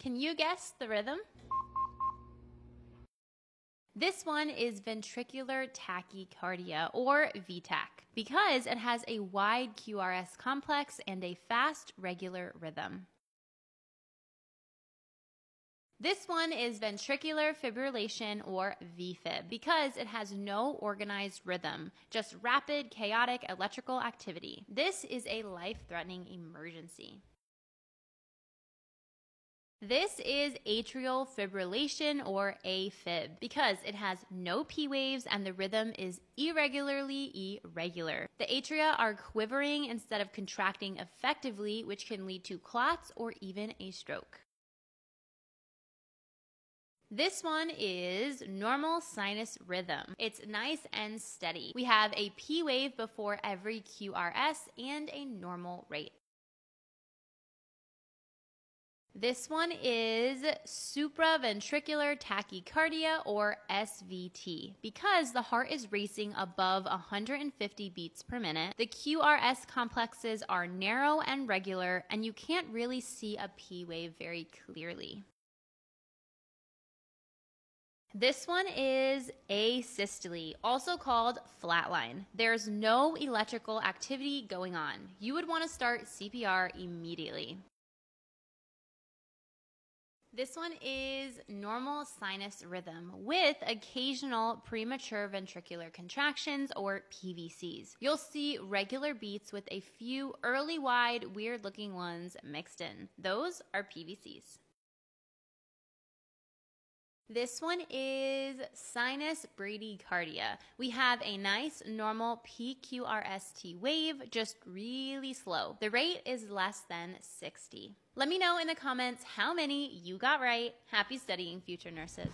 Can you guess the rhythm? This one is ventricular tachycardia, or VTach, because it has a wide QRS complex and a fast, regular rhythm. This one is ventricular fibrillation or VFib because it has no organized rhythm, just rapid, chaotic electrical activity. This is a life threatening emergency. This is atrial fibrillation or AFib because it has no P waves and the rhythm is irregularly irregular. The atria are quivering instead of contracting effectively, which can lead to clots or even a stroke. This one is normal sinus rhythm. It's nice and steady. We have a P wave before every QRS and a normal rate. This one is supraventricular tachycardia or SVT because the heart is racing above 150 beats per minute. The QRS complexes are narrow and regular, and you can't really see a P wave very clearly. This one is asystole, also called flatline. There's no electrical activity going on. You would want to start CPR immediately. This one is normal sinus rhythm with occasional premature ventricular contractions or PVCs. You'll see regular beats with a few early wide, weird looking ones mixed in. Those are PVCs. This one is sinus bradycardia. We have a nice normal PQRST wave, just really slow. The rate is less than 60. Let me know in the comments how many you got right. Happy studying, future nurses.